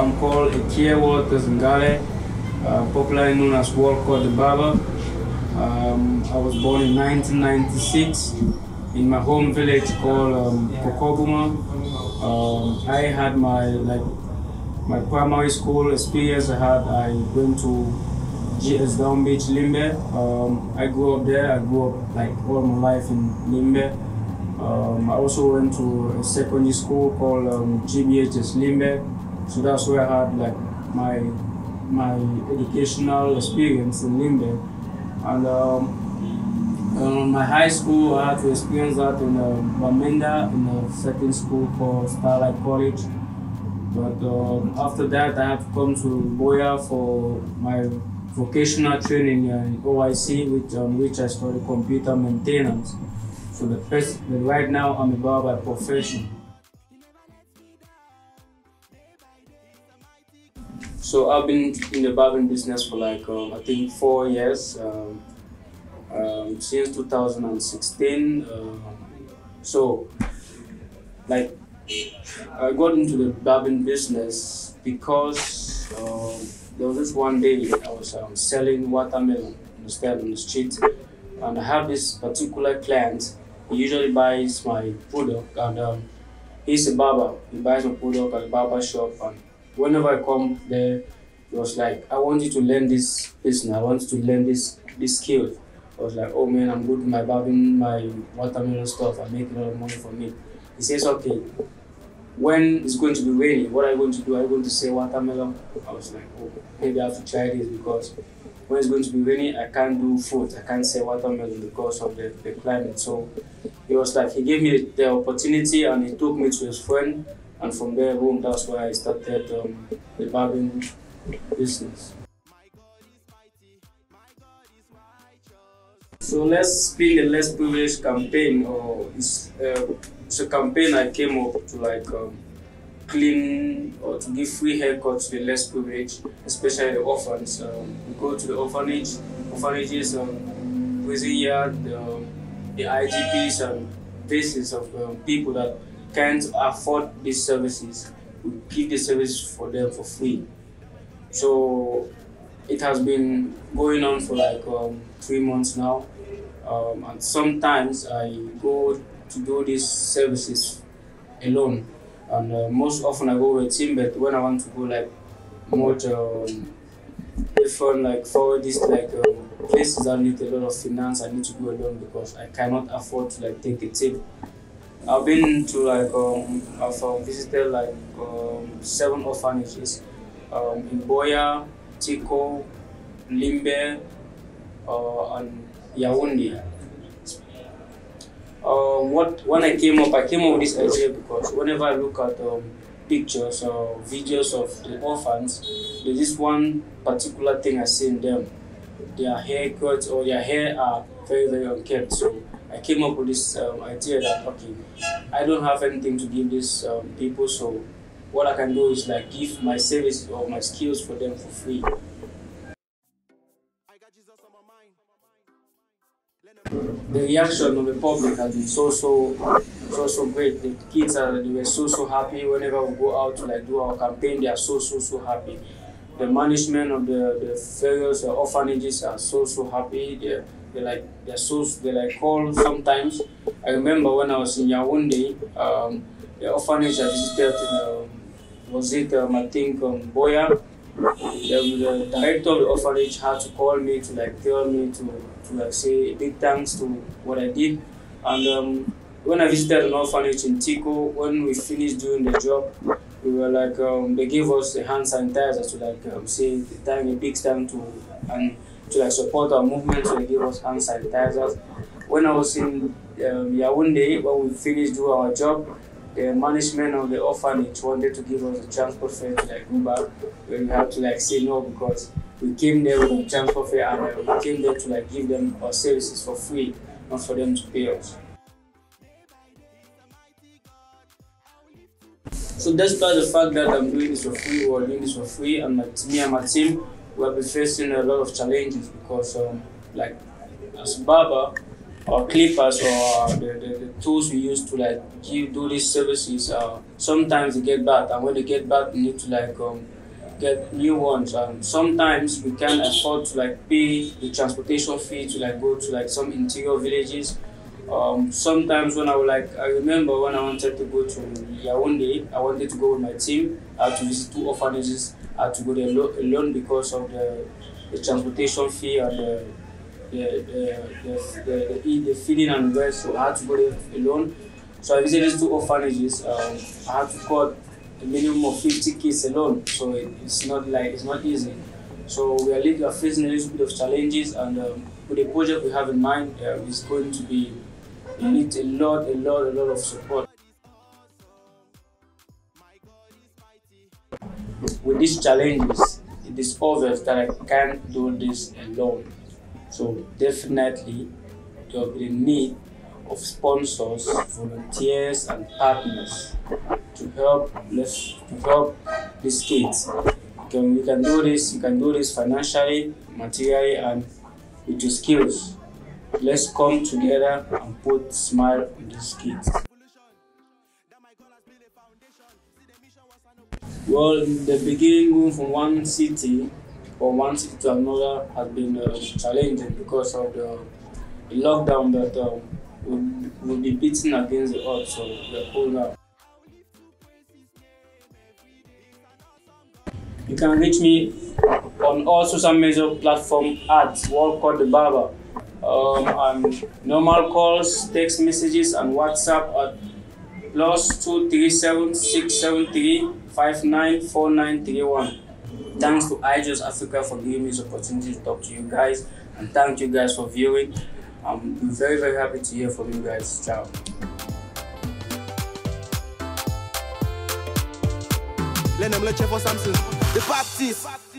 I'm called Ikiewo Tezingale, uh, popularly known as Walcutz the Barber. Um, I was born in 1996 in my home village called um, Kokobuma. Um, I had my like my primary school experience. I had I went to GS Down Beach, Limbe. Um, I grew up there. I grew up like all my life in Limbe. Um, I also went to a secondary school called um, GBHS Limbe. So that's where I had like my my educational experience in Limbe. And um, um, my high school, I had to experience that in uh, Bamenda in a second school called Starlight College. But um, after that, I to come to Buea for my vocational training in OIC, which, on which I studied computer maintenance. So the first, right now, I'm a barber by profession. So I've been in the barbering business for like um, I think four years. Um, um, since 2016. Um, so, like, I got into the barbering business because um, there was this one day I was um, selling watermelon on the on the street, and I have this particular client. He usually buys my product, and he's a barber. He buys my product at the barber shop, and whenever I come there, he was like, "I want you to learn this business. I want you to learn this this skill." I was like, oh man, I'm good with my barbing, my watermelon stuff. I'm making a lot of money from it. He says, okay, when it's going to be rainy, what are you going to do? Are you going to say watermelon? I was like, oh, maybe I have to try this because when it's going to be rainy, I can't do fruit. I can't say watermelon because of the, the climate. So he was like, he gave me the opportunity and he took me to his friend. And from there, boom, that's why I started um, the barbing business. So let's spin the less privileged campaign, or it's, uh, it's a campaign I came up to like um, clean or to give free haircuts to the less privileged, especially the orphans. Um, we go to the orphanage, orphanages, um, prison yard, the, um, the IDPs and places of um, people that can't afford these services. We give the service for them for free. So it has been going on for like um, three months now. Um, and sometimes I go to do these services alone. And uh, most often I go with a team, but when I want to go like more um, different, like forward this like um, places that need a lot of finance, I need to go alone because I cannot afford to like take a team. I've been to like um, I've um, visited like um, seven orphanages um, in Buea, Tiko, Limbe, uh, and Yaoundé. Um, what when I came up, I came up with this idea because whenever I look at um, pictures or videos of the orphans, there's this one particular thing I see in them. Their haircuts or their hair are very very unkempt. So I came up with this um, idea that okay, I don't have anything to give these um, people, so what I can do is like give my service or my skills for them for free. The reaction of the public has been so so so so great. The kids are they were so so happy whenever we go out to like do our campaign. They are so so so happy. The management of the, the various uh, orphanages are so so happy. They're, they like they're so they like call sometimes. I remember when I was in Yaoundé, um, the orphanage I visited um, was it um, I think um, Buea. The, the director of the orphanage had to call me to like tell me to, to like say big thanks to what I did. And um, when I visited an orphanage in Tiko, when we finished doing the job, we were like um, they gave us a hand sanitizer to like um, say thank a big thank to and to like support our movement. They gave us hand sanitizers. When I was in um, Yaoundé, when we finished doing our job, the management of the orphanage wanted to give us a transport fare to like go back. When we had to like say no because we came there with a transport fare and uh, we came there to like give them our services for free, not for them to pay us. So despite the fact that I'm doing this for free, we're doing this for free, and my, me and my team, we have been facing a lot of challenges because, um, like, as barber, our clippers or the, the, the, tools we use to like give, do these services, uh, sometimes they get bad, and when they get bad, we need to like um, get new ones. And sometimes we can't afford to like pay the transportation fee to like go to like some interior villages. Um, sometimes when I was like, I remember when I wanted to go to Yaoundé, I wanted to go with my team. I had to visit two orphanages. I had to go there alone because of the, the transportation fee and the the the, the, the, the feeding and rest. So I had to go there alone. So I visited two orphanages. Um, I had to cut a minimum of 50 kids alone. So it, it's not like it's not easy. So we are, we are facing a little bit of challenges, and um, with the project we have in mind, uh, is going to be it needs a lot, a lot, a lot of support. With these challenges, it is obvious that I can't do this alone. So definitely there will be a need of sponsors, volunteers, and partners to help let's to help these kids. Can we can do this? You can do this financially, materially, and with your skills. Let's come together and put smile on these kids. Well, in the beginning, from one city from one city to another has been uh, challenging because of the, lockdown that uh, will, will be beating against the odds, so we're. You can reach me on all social media platforms at Walcutz the Barber. Um, normal calls, text messages, and WhatsApp at plus two three seven six seven three five nine four nine three one. Thanks to iJesus Africa for giving me this opportunity to talk to you guys, and thank you guys for viewing. I'm very very happy to hear from you guys. Ciao. Let them let you for Samson. The Baptist.